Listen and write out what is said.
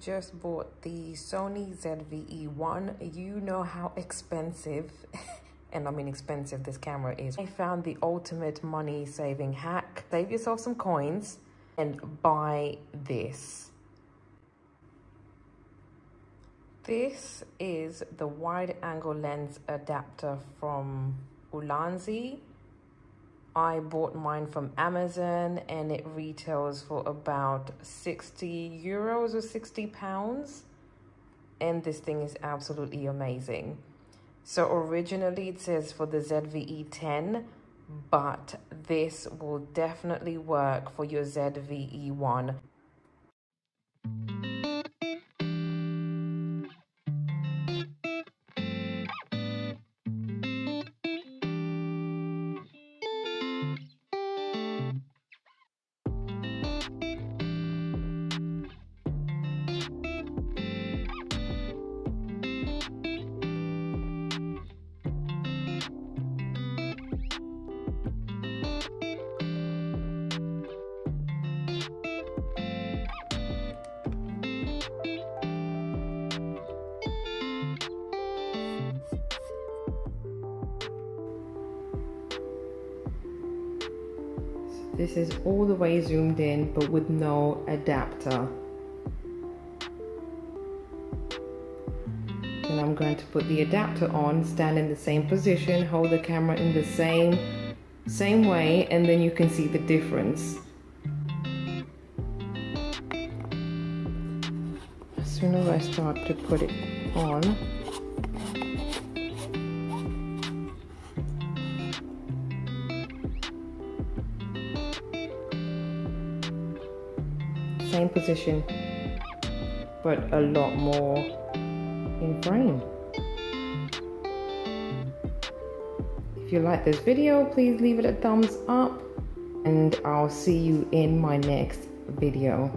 Just bought the Sony ZVE1. You know how expensive, and I mean expensive, this camera is. I found the ultimate money saving hack. Save yourself some coins and buy this. This is the wide angle lens adapter from Ulanzi. I bought mine from Amazon and it retails for about 60 euros or 60 pounds. And this thing is absolutely amazing. So originally it says for the ZVE 10, but this will definitely work for your ZVE 1. This is all the way zoomed in, but with no adapter. Then I'm going to put the adapter on, stand in the same position, hold the camera in the same, same way, and then you can see the difference. As soon as I start to put it on, same position but a lot more in frame. If you like this video, please leave it a thumbs up and I'll see you in my next video.